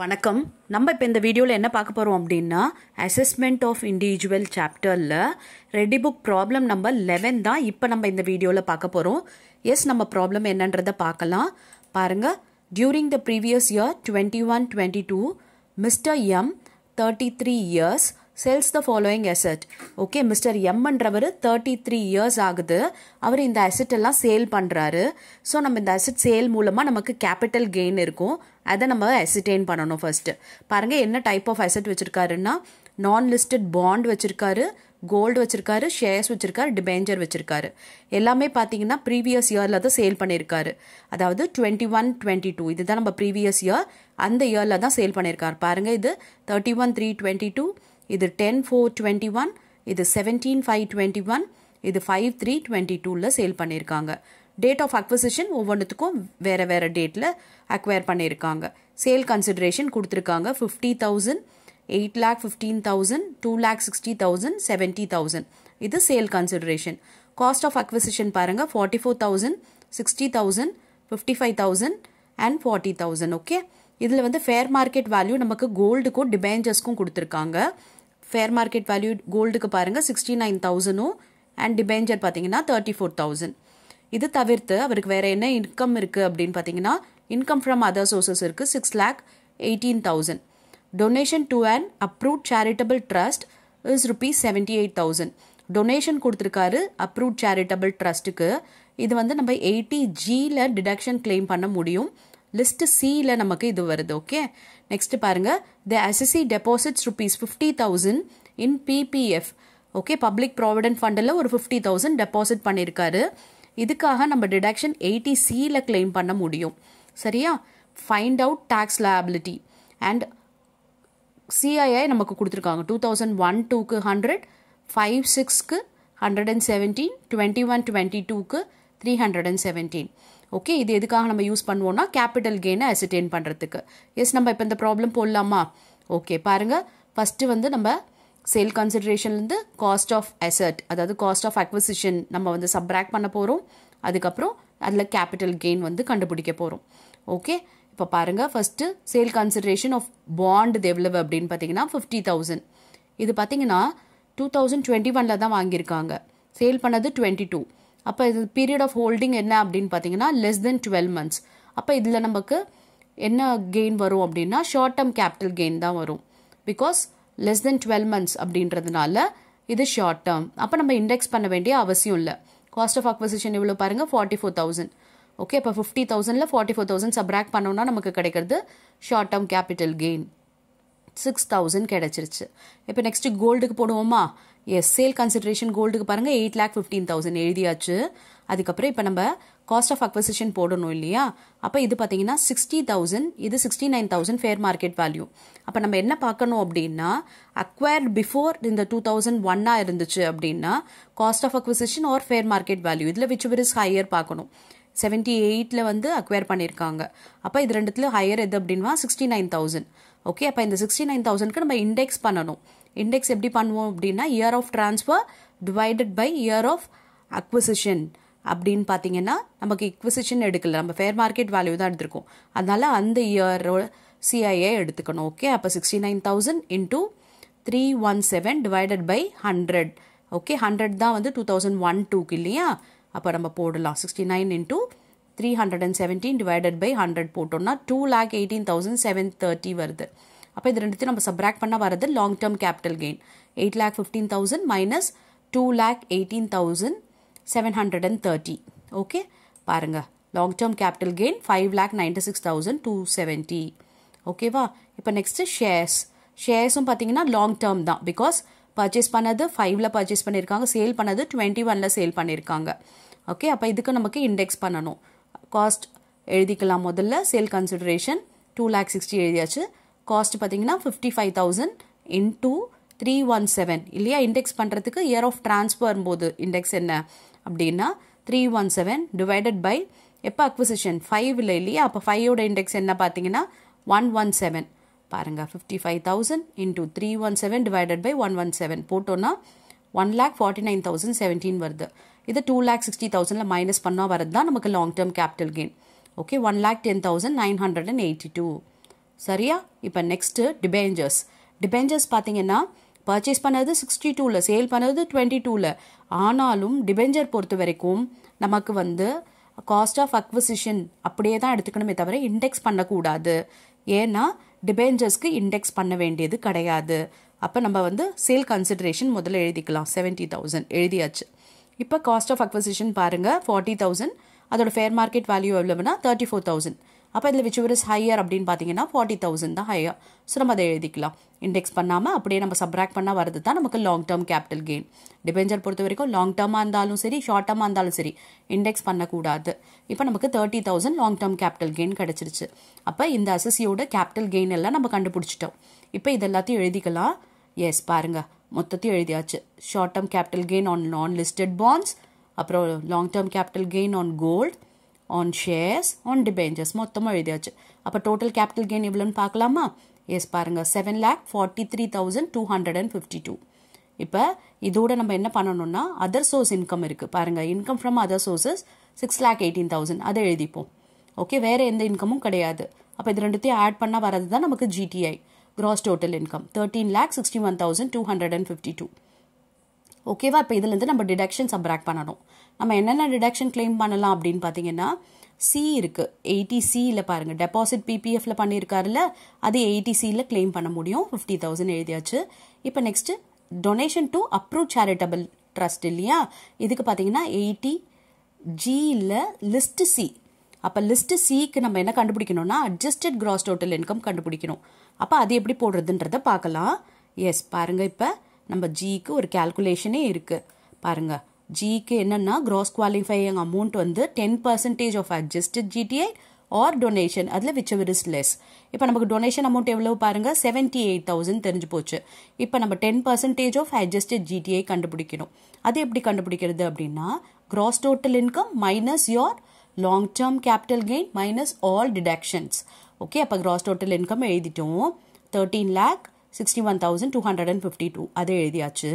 வணக்கம். நம்ம இப்போ இந்த வீடியோவில் என்ன பார்க்க போகிறோம் அப்படின்னா அசஸ்மெண்ட் ஆஃப் இண்டிவிஜுவல் சாப்டரில் ready book problem number eleven தான் இப்போ நம்ம இந்த வீடியோவில் பார்க்க போகிறோம் எஸ் நம்ம ப்ராப்ளம் என்னன்றதை பார்க்கலாம். பாருங்கள் during the previous year twenty one twenty two mister M thirty three years sells the following asset okay mister எம்ன்றவர் thirty three years ஆகுது. அவர் இந்த அசெட் எல்லாம் சேல் பண்ணுறாரு ஸோ நம்ம இந்த அசெட் சேல் மூலமாக நமக்கு கேபிட்டல் கெயின் இருக்கும். அதை நம்ம அசிட்டெயின் பண்ணணும் ஃபஸ்ட்டு பாருங்க என்ன டைப் ஆஃப் அசெட் வச்சுருக்காருன்னா நான் லிஸ்டட் பாண்ட் வச்சுருக்காரு கோல்டு வச்சுருக்காரு ஷேர்ஸ் வச்சுருக்காரு டிபெஞ்சர் வச்சுருக்காரு. எல்லாமே பார்த்தீங்கன்னா ப்ரீவியஸ் இயரில் தான் சேல் பண்ணியிருக்காரு அதாவது டுவெண்ட்டி ஒன் டுவெண்ட்டி டூ இதுதான் நம்ம ப்ரீவியஸ் இயர் அந்த இயரில் தான் சேல் பண்ணியிருக்காரு பாருங்கள் இது thirty one three twenty two இது டென் ஃபோர் டுவெண்ட்டி ஒன் இது செவன்டீன் ஃபைவ் டுவெண்ட்டி ஒன் இது ஃபைவ் த்ரீ டுவெண்ட்டி டூவில் சேல் பண்ணியிருக்காங்க டேட் ஆஃப் அக்வசிஷன் ஒவ்வொன்றுத்துக்கும் வேறு வேறு டேட்டில் அக்வயர் பண்ணியிருக்காங்க சேல் கன்சிடரேஷன் கொடுத்துருக்காங்க fifty thousand eight lakh fifteen thousand two lakh sixty thousand seventy thousand இது sale consideration cost of acquisition பாருங்கள் forty four thousand sixty thousand fifty five thousand and forty thousand okay இதில் வந்து fair market value நமக்கு கோல்டுக்கும் டிபேஞ்சர்ஸ்க்கும் கொடுத்துருக்காங்க. Fair market value கோல்டுக்கு பாருங்கள் sixty nine தௌசண்டும் and debenture பார்த்தீங்கன்னா தேர்ட்டி ஃபோர் தௌசண்ட் இது தவிர்த்து அவருக்கு வேறு என்ன இன்கம் இருக்குது அப்படின்னு பார்த்தீங்கன்னா இன்கம் ஃப்ரம் அதர் சோர்சஸ் இருக்குது six lakh eighteen thousand donation to and approved charitable trust is rupees seventy eight thousand donation கொடுத்துருக்காரு அப்ரூவ்ட் சேரிட்டபிள் ட்ரஸ்ட்டுக்கு இது வந்து நம்ம எயிட்டி ஜியில் டிடக்ஷன் கிளைம் பண்ண முடியும். லிஸ்ட் சியில் நமக்கு இது வருது ஓகே நெக்ஸ்ட் பாருங்க. The SSC deposits rupees fifty thousand in PPF okay public provident ஃபண்டில் ஒரு ஃபிஃப்டி தௌசண்ட் டெபாசிட் பண்ணியிருக்காரு இதுக்காக நம்ம டிடக்ஷன் எயிட்டி சியில் கிளைம் பண்ண முடியும். சரியா? Find out tax liability and CII நமக்கு கொடுத்துருக்காங்க. டூ தௌசண்ட் ஒன் டூக்கு hundred five சிக்ஸ்க்கு hundred and seventeen twenty one twenty டூக்கு three hundred and seventeen okay இது எதுக்காக நம்ம யூஸ் பண்ணுவோம்னா கேபிட்டல் கெயினை அசிட்டேன் பண்ணுறதுக்கு எஸ் நம்ம இப்போ இந்த ப்ராப்ளம் போடலாமா? ஓகே பாருங்கள் ஃபஸ்ட்டு வந்து நம்ம சேல் கன்சிடரேஷன்லேருந்து காஸ்ட் ஆஃப் அசட் அதாவது காஸ்ட் ஆஃப் அக்விசிஷன் நம்ம வந்து சப்ராக்ட் பண்ண போகிறோம் அதுக்கப்புறம் அதில் கேபிட்டல் கெயின் வந்து கண்டுபிடிக்க போகிறோம் ஓகே இப்போ பாருங்கள் first sale consideration of bond எவ்வளவு அப்படின்னு பார்த்தீங்கன்னா ஃபிஃப்டி தௌசண்ட் இது பார்த்தீங்கன்னா டூ தௌசண்ட் டுவெண்ட்டி ஒனில் தான் வாங்கியிருக்காங்க. சேல் பண்ணது டுவெண்ட்டி டூ அப்போ இது பீரியட் ஆஃப் ஹோல்டிங் என்ன அப்படின்னு பார்த்தீங்கன்னா லெஸ் தென் டுவெல் மந்த்ஸ் அப்போ இதில் நமக்கு என்ன கெயின் வரும் அப்படின்னா ஷார்ட் டேர்ம் கேபிட்டல் கெயின் தான் வரும். Because less than twelve months அப்படின்றதுனால இது ஷார்ட் டேர்ம் அப்போ நம்ம இண்டெக்ஸ் பண்ண வேண்டிய அவசியம் இல்லை. காஸ்ட் ஆஃப் அக்வசிஷன் இவ்வளோ பாருங்கள் ஃபார்ட்டி ஃபோர் தௌசண்ட் ஓகே இப்போ ஃபிஃப்டி தௌசண்டில் ஃபார்ட்டி ஃபோர் தௌசண்ட் சப்ராக்ட் பண்ணோம்னா நமக்கு கிடைக்கிறது short term capital gain six thousand கிடச்சிருச்சு. இப்போ நெக்ஸ்ட்டு கோல்டுக்கு போடுவோமா? எஸ் சேல் கன்சிடரேஷன் கோல்டுக்கு பாருங்கள் எயிட் லேக் ஃபிஃப்டீன் தௌசண்ட் எழுதியாச்சு. அதுக்கப்புறம் இப்போ நம்ம காஸ்ட் ஆஃப் அக்வசிஷன் போடணும் இல்லையா? அப்போ இது பார்த்தீங்கன்னா சிக்ஸ்டி தௌசண்ட் இது sixty nine thousand fair market value அப்போ நம்ம என்ன பார்க்கணும் அப்படின்னா அக்வயர்ட் பிஃபோர் இந்த டூ தௌசண்ட் ஒன்னாக இருந்துச்சு அப்படின்னா cost of acquisition or fair market value இதில் விச் விர் இஸ் ஹையர் பார்க்கணும்? செவன்ட்டி எயிட்டில் வந்து அக்வயர் பண்ணியிருக்காங்க அப்போ இது ரெண்டுத்துல ஹையர் எது அப்படின்னா சிக்ஸ்டி நைன் தௌசண்ட் ஓகே அப்போ இந்த சிக்ஸ்டி நைன் தௌசண்ட்க்கு நம்ம இண்டெக்ஸ் பண்ணணும். இண்டெக்ஸ் எப்படி பண்ணுவோம் அப்படின்னா year of transfer divided by year of acquisition அப்படின்னு பார்த்தீங்கன்னா நமக்கு இக்விசிஷன் எடுக்கல. நம்ம ஃபேர் மார்க்கெட் வேல்யூ தான் எடுத்திருக்கோம். அதனால் அந்த இயரோட சிஐஏ எடுத்துக்கணும் ஓகே அப்போ sixty nine thousand into three one seven divided by hundred okay hundred தான் வந்து டூ தௌசண்ட் ஒன் டூக்கு இல்லையா? அப்போ நம்ம போடலாம். Sixty nine into three hundred and seventeen divided by hundred போட்டோம்னா two lakh eighteen thousand seven thirty வருது. அப்போ இது ரெண்டுத்தையும் நம்ம சப்ராக்ட் பண்ண வரது long term capital gain eight lakh fifteen thousand minus two lakh eighteen thousand seven hundred and thirty okay பாருங்கள் long term capital gain five lakh ninety six thousand two seventy ஓகேவா இப்போ நெக்ஸ்ட்டு ஷேர்ஸ் ஷேர்ஸும் பார்த்தீங்கன்னா long term தான். Because purchase பண்ணது ஃபைவ்ல purchase பண்ணியிருக்காங்க sale பண்ணது டுவெண்ட்டி ஒனில் சேல் பண்ணியிருக்காங்க ஓகே அப்போ இதுக்கு நமக்கு இண்டெக்ஸ் பண்ணணும். காஸ்ட் எழுதிக்கலாம் முதல்ல. Sale consideration two lakh sixty எழுதியாச்சு. காஸ்ட் பார்த்தீங்கன்னா fifty five thousand into three one seven இல்லையா? இண்டெக்ஸ் பண்ணுறதுக்கு இயர் ஆஃப் ட்ரான்ஸ்ஃபர் போது இண்டெக்ஸ் என்ன? அப்படின்னா three one seven divided by எப்போ அக்விசிஷன் ஃபைவ் இல்லை இல்லையா? அப்போ ஃபைவோட இண்டெக்ஸ் என்ன பார்த்தீங்கன்னா ஒன் ஒன் செவன் பாருங்கள் fifty five thousand into three one seven divided by one one seven போட்டோன்னா one lakh forty nine thousand seventeen வருது. இது டூ லேக் சிக்ஸ்டி தௌசண்டில் மைனஸ் பண்ணால் வரது தான் நமக்கு long term capital gain okay one lakh ten thousand nine hundred and eighty two சரியா? இப்போ நெக்ஸ்ட்டு டிபேஞ்சர்ஸ் டிபேஞ்சர்ஸ் பார்த்தீங்கன்னா பர்ச்சேஸ் பண்ணது சிக்ஸ்டி டூவில் சேல் பண்ணது டுவெண்ட்டி டூவில் ஆனாலும் டிபெஞ்சர் பொறுத்த வரைக்கும் நமக்கு வந்து காஸ்ட் ஆஃப் அக்விசிஷன் அப்படியே தான் எடுத்துக்கணுமே தவிர இண்டெக்ஸ் பண்ணக்கூடாது. ஏன்னா டிபெஞ்சர்ஸ்க்கு இண்டெக்ஸ் பண்ண வேண்டியது கிடையாது. அப்போ நம்ம வந்து சேல் கன்சிடரேஷன் முதல்ல எழுதிக்கலாம். செவன்ட்டி தௌசண்ட் எழுதியாச்சு. இப்போ காஸ்ட் ஆஃப் அக்விசிஷன் பாருங்கள் ஃபார்ட்டி தௌசண்ட் அதோட ஃபேர் மார்க்கெட் வேல்யூ எவ்வளவுனா தேர்ட்டி ஃபோர் தௌசண்ட் அப்போ இதில் விச் இஸ் ஹையர் அப்படின்னு பார்த்தீங்கன்னா ஃபார்ட்டி தௌசண்ட் தான் ஹையர் ஸோ நம்ம அதை எழுதிக்கலாம். இண்டெக்ஸ் பண்ணாமல் அப்படியே நம்ம சப்ராக்ட் பண்ணால் வரது தான் நமக்கு long term capital gain debenture பொறுத்த வரைக்கும் லாங் டேர்மாக இருந்தாலும் சரி ஷார்ட் டேர்மாக இருந்தாலும் சரி இண்டெக்ஸ் பண்ணக்கூடாது. இப்போ நமக்கு thirty thousand long term capital gain கிடச்சிருச்சு. அப்போ இந்த அசசியோட கேபிட்டல் கெயின் எல்லாம் நம்ம கண்டுபிடிச்சிட்டோம். இப்போ இது எல்லாத்தையும் எழுதிக்கலாம். எஸ் பாருங்கள் மொத்தத்தையும் எழுதியாச்சு. Short term capital gain on non listed bonds அப்புறம் long term capital gain on gold on shares on debentures மொத்தமாக எழுதியாச்சு. அப்போ டோட்டல் கேபிட்டல் கெயின் எவ்வளோன்னு பார்க்கலாமா? எஸ் பாருங்கள் seven lakh forty three thousand two hundred and fifty two இப்போ இதோட நம்ம என்ன பண்ணணும்னா அதர் சோர்ஸ் இன்கம் இருக்குது பாருங்கள் income from other sources six lakh eighteen thousand அதை எழுதிப்போம். ஓகே வேறு எந்த இன்கமும் கிடையாது. அப்போ இது ரெண்டுத்தையும் ஆட் பண்ணால் வரது தான் நமக்கு GTI gross total income thirteen lakh sixty one thousand two hundred and fifty two ஓகேவா இப்போ இதுலேருந்து நம்ம டிடக்ஷன் சப்ராக்ட் பண்ணணும். நம்ம என்னென்ன டிடக்ஷன் கிளைம் பண்ணலாம் அப்படின்னு பார்த்தீங்கன்னா சி இருக்குது எயிட்டி சியில் பாருங்கள் டெபாசிட் பிபிஎஃப்ல பண்ணியிருக்காருல அது எயிட்டி சியில் கிளைம் பண்ண முடியும். ஃபிஃப்டி தௌசண்ட் எழுதியாச்சு. இப்போ next donation to approve charitable trust இல்லையா? இதுக்கு பார்த்தீங்கன்னா எயிட்டி ஜியில் லிஸ்ட் சி அப்போ லிஸ்ட் சிக்கு நம்ம என்ன கண்டுபிடிக்கணும்னா அட்ஜஸ்டட் கிராஸ் டோட்டல் இன்கம் கண்டுபிடிக்கணும். அப்போ அது எப்படி போடுறதுன்றத பார்க்கலாம் எஸ் பாருங்கள் இப்போ. நம்ம ஜிக்கு ஒரு கேல்குலேஷனே இருக்குது பாருங்கள் ஜிக்கு என்னென்னா க்ராஸ் குவாலிஃபையிங் அமௌண்ட் வந்து ten percentage of adjusted GTI or donation அதில் விச் எவர் இஸ் லெஸ் இப்போ நமக்கு டொனேஷன் அமௌண்ட் எவ்வளோ பாருங்கள் செவன்ட்டி எயிட் தௌசண்ட் தெரிஞ்சு போச்சு. இப்போ நம்ம ten percentage of adjusted GTI கண்டுபிடிக்கணும். அது எப்படி கண்டுபிடிக்கிறது அப்படின்னா gross total income minus your long term capital gain minus all deductions okay அப்போ க்ராஸ் டோட்டல் இன்கம் எழுதிட்டோம். Thirteen lakh sixty one thousand two hundred and fifty two அதே எழுதியாச்சு.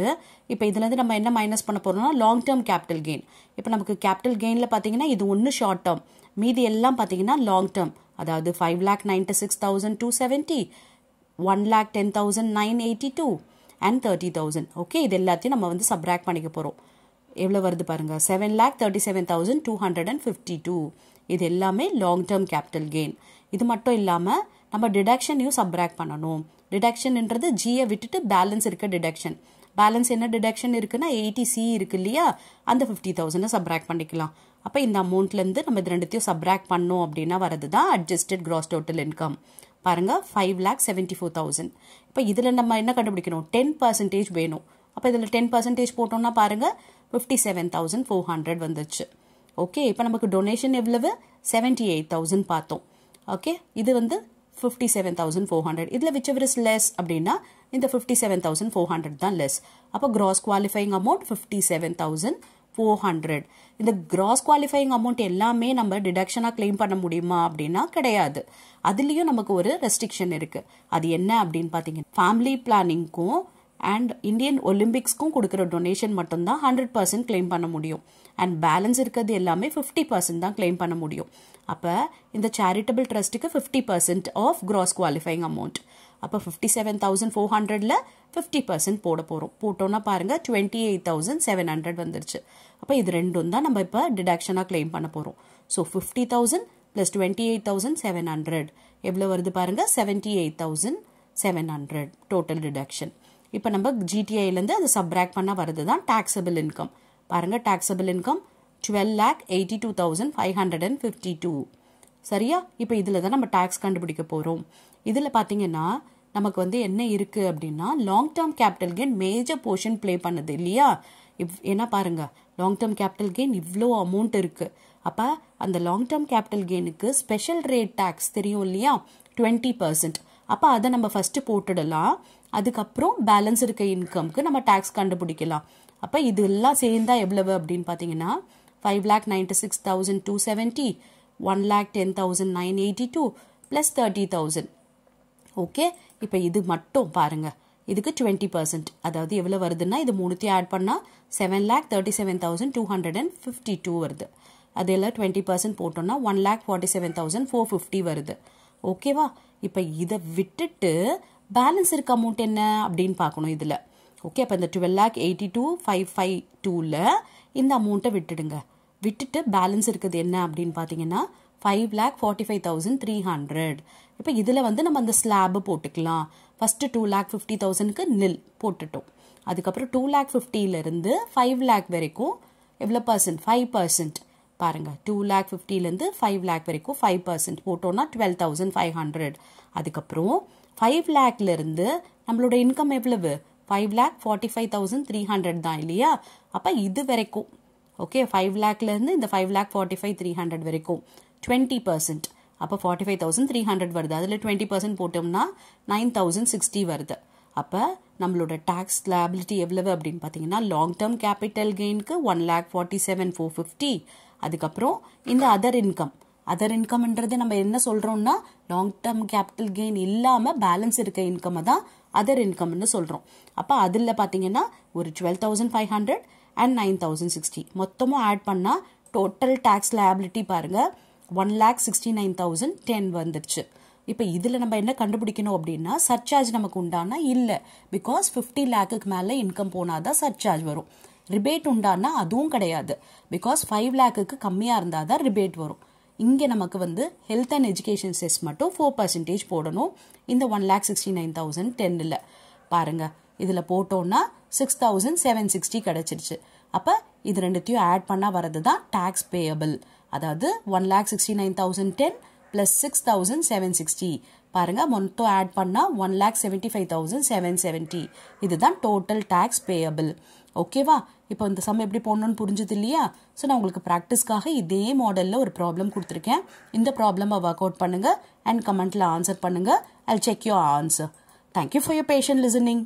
இப்போ இதுலேருந்து நம்ம என்ன மைனஸ் பண்ண போகிறோம்னா லாங் டேர்ம் கேபிட்டல் கெயின் இப்போ நமக்கு கேபிட்டல் கெயினில் பார்த்தீங்கன்னா இது ஒன்று ஷார்ட் டேர்ம் மீதி எல்லாம் பார்த்தீங்கன்னா லாங் டேர்ம் அதாவது five lakh ninety six thousand two seventy one lakh ten thousand nine eighty two and thirty thousand okay இது எல்லாத்தையும் நம்ம வந்து சப்ராக்ட் பண்ணிக்க போகிறோம் எவ்வளோ வருது பாருங்கள் seven lakh thirty seven thousand two hundred and fifty two இது எல்லாமே லாங் டேர்ம் கேபிட்டல் கெயின் இது மட்டும் இல்லாமல் நம்ம டிடக்ஷனையும் சப்ராக்ட் பண்ணணும். டிடக்ஷன்ன்றது ஜியை விட்டுட்டு பேலன்ஸ் இருக்க டிடக்ஷன் பேலன்ஸ் என்ன டிடக்ஷன் இருக்குன்னா எயிட்டி சி இருக்கு இல்லையா? அந்த ஃபிஃப்டி தௌசண்டை சப்ராக்ட் பண்ணிக்கலாம். அப்போ இந்த அமௌண்ட்லேருந்து நம்ம இது ரெண்டுத்தையும் சப்ராக்ட் பண்ணோம் அப்படின்னா வரது தான் அட்ஜஸ்டட் கிராஸ் டோட்டல் இன்கம் பாருங்க five lakh seventy four thousand இப்போ இதில் நம்ம என்ன கண்டுபிடிக்கணும்? டென் பர்சன்டேஜ் வேணும். அப்போ இதில் டென் பர்சன்டேஜ் போட்டோம்னா பாருங்க fifty seven thousand four hundred வந்துச்சு. ஓகே இப்போ நமக்கு டொனேஷன் எவ்வளவு? செவன்ட்டி எயிட் தௌசண்ட் பார்த்தோம். ஓகே இது வந்து fifty seven thousand four hundred இதில் விச் எவர் இஸ் லெஸ் அப்படின்னா இந்த fifty seven thousand four hundred தான் லெஸ் அப்போ gross qualifying amount fifty seven thousand four hundred இந்த கிராஸ் குவாலிஃபைங் அமௌண்ட் எல்லாமே நம்ம டிடக்ஷனாக கிளைம் பண்ண முடியுமா அப்படின்னா கிடையாது. அதுலேயும் நமக்கு ஒரு ரெஸ்ட்ரிக்ஷன் இருக்குது அது என்ன அப்படின்னு பார்த்தீங்கன்னா ஃபேமிலி பிளானிங்க்கும் அண்ட் இந்தியன் ஒலிம்பிக்ஸ்க்கும் கொடுக்குற டொனேஷன் மட்டும்தான் ஹண்ட்ரட் பர்சன்ட் கிளைம் பண்ண முடியும். அண்ட் பேலன்ஸ் இருக்கிறது எல்லாமே ஃபிஃப்டி பர்சன்ட் தான் கிளைம் பண்ண முடியும். அப்போ இந்த charitable ட்ரஸ்ட்டுக்கு fifty percent of gross qualifying amount அப்போ ஃபிஃப்டி செவன் தௌசண்ட் ஃபோர் ஹண்ட்ரட்ல ஃபிஃப்டி பர்சன்ட் போட போகிறோம் போட்டோன்னா பாருங்கள் twenty eight thousand seven hundred வந்துருச்சு. அப்போ இது ரெண்டும் தான் நம்ம இப்போ டிடக்ஷனாக கிளைம் பண்ண போகிறோம் so fifty thousand plus twenty eight thousand seven hundred எவ்வளோ வருது பாருங்கள் seventy eight thousand seven hundred total deduction இப்போ நம்ம ஜிடிஐலேருந்து அது சப்ராக்ட் பண்ணால் வருது தான் டாக்ஸபிள் இன்கம் பாருங்கள் taxable income twelve lakh eighty two thousand five hundred and fifty two சரியா? இப்போ இதில் தான் நம்ம டேக்ஸ் கண்டுபிடிக்க போகிறோம் இதில் பார்த்தீங்கன்னா நமக்கு வந்து என்ன இருக்குது அப்படின்னா long term capital gain major portion play பண்ணுது இல்லையா? இவ் என்ன பாருங்கள் லாங் டேர்ம் கேபிட்டல் கெயின் இவ்வளோ அமௌண்ட் இருக்குது அப்போ அந்த லாங் டேர்ம் கேபிட்டல் கெயினுக்கு ஸ்பெஷல் ரேட் டேக்ஸ் தெரியும் இல்லையா? டுவெண்ட்டி பர்சன்ட் அப்போ அதை நம்ம ஃபஸ்ட்டு போட்டுடலாம். அதுக்கப்புறம் பேலன்ஸ் இருக்க இன்கம்க்கு நம்ம டேக்ஸ் கண்டுபிடிக்கலாம். அப்போ இது எல்லாம் சேர்ந்தா எவ்வளவு அப்படின்னு பார்த்தீங்கன்னா five lakh ninety six thousand two seventy one lakh ten thousand nine eighty two plus thirty thousand okay இப்போ இது மட்டும் பாருங்கள் இதுக்கு டுவெண்ட்டி பர்சன்ட் அதாவது எவ்வளோ வருதுன்னா இது மூணுத்தையும் ஆட் பண்ணால் seven lakh thirty seven thousand two hundred and fifty two வருது அதில் டுவெண்ட்டி பர்சன்ட் போட்டோம்னா one lakh forty seven thousand four fifty வருது ஓகேவா இப்போ இதை விட்டுட்டு பேலன்ஸ் இருக்க அமௌண்ட் என்ன அப்படின்னு பார்க்கணும் இதில். ஓகே அப்போ இந்த twelve lakh eighty two five five டூவில் இந்த அமௌண்ட்டை விட்டுடுங்க. விட்டுட்டு பேலன்ஸ் இருக்குது என்ன அப்படின்னு பார்த்தீங்கன்னா five lakh forty five thousand three hundred இப்போ இதில் வந்து நம்ம அந்த ஸ்லாபு போட்டுக்கலாம். ஃபஸ்ட்டு டூ லேக் ஃபிஃப்டி தௌசண்ட்க்கு நில் போட்டுட்டோம். அதுக்கப்புறம் டூ லேக் ஃபிஃப்டியிலேருந்து ஃபைவ் லேக் வரைக்கும் எவ்வளோ பர்சன்ட் ஃபைவ் பர்சன்ட் பாருங்கள் டூ லேக் ஃபிஃப்டிலேருந்து ஃபைவ் லேக் வரைக்கும் ஃபைவ் பர்சன்ட் போட்டோன்னா டுவெல் தௌசண்ட் ஃபைவ் ஹண்ட்ரட் அதுக்கப்புறம் ஃபைவ் லேக்லேருந்து நம்மளோட இன்கம் எவ்வளவு? Five lakh forty five thousand three hundred தான் இல்லையா? அப்போ இது வரைக்கும் ஓகே ஃபைவ் லேக்லேருந்து இந்த five lakh forty five three hundred வரைக்கும் டுவெண்ட்டி பர்சன்ட் அப்போ forty five thousand three hundred வருது. அதில் டுவெண்ட்டி பர்சன்ட் போட்டோம்னா நைன் தௌசண்ட் சிக்ஸ்டி வருது. அப்போ நம்மளோட டேக்ஸ் லேபிலிட்டி எவ்வளவு அப்படின்னு பார்த்தீங்கன்னா long term capital கெயினுக்கு one lakh forty seven four fifty அதுக்கப்புறம் இந்த அதர் இன்கம் அதர் இன்கம்ன்றது நம்ம என்ன சொல்கிறோம்னா லாங் டேர்ம் கேபிட்டல் கெயின் இல்லாமல் பேலன்ஸ் இருக்க இன்கம் தான் அதர் இன்கம்னு சொல்கிறோம் அப்போ அதில் பார்த்தீங்கன்னா ஒரு twelve thousand five hundred and nine thousand sixty மொத்தமும் ஆட் பண்ணால் டோட்டல் டேக்ஸ் லயபிலிட்டி பாருங்கள் one lakh sixty nine thousand ten வந்துடுச்சு இப்போ இதில் நம்ம என்ன கண்டுபிடிக்கணும் அப்படின்னா சர்ச்சார்ஜ் நமக்கு உண்டானா இல்லை பிகாஸ் ஃபிஃப்டி லேக்குக்கு மேலே இன்கம் போனால் தான் சர்ச்சார்ஜ் வரும். ரிபேட் உண்டானா அதுவும் கிடையாது. பிகாஸ் ஃபைவ் லேக்குக்கு கம்மியாக இருந்தால் தான் ரிபேட் வரும். இங்கே நமக்கு வந்து ஹெல்த் அண்ட் எஜுகேஷன் செஸ் மட்டும் ஃபோர் பர்சன்டேஜ் போடணும். இந்த one lakh sixty nine thousand டென்னில் பாருங்கள் இதில் போட்டோன்னா சிக்ஸ் தௌசண்ட் செவன் சிக்ஸ்டி கிடச்சிருச்சு. அப்போ இது ரெண்டுத்தையும் ஆட் பண்ணால் வர்றது தான் டேக்ஸ் பேயபிள் அதாவது one lakh sixty nine thousand ten plus six thousand seven sixty பாருங்கள் மொத்தம் ஆட் பண்ணால் one lakh seventy five thousand seven seventy இதுதான் டோட்டல் டேக்ஸ் பேயபிள் ஓகேவா இப்போ இந்த சம் எப்படி போடணும்னு புரிஞ்சது இல்லையா? ஸோ நான் உங்களுக்கு ப்ராக்டிஸ்க்காக இதே மாடலில் ஒரு ப்ராப்ளம் கொடுத்துருக்கேன். இந்த ப்ராப்ளமை ஒர்க் அவுட் பண்ணுங்கள் அண்ட் கமெண்ட்டில் ஆன்சர் பண்ணுங்கள் I check your answer thank you for your patience listening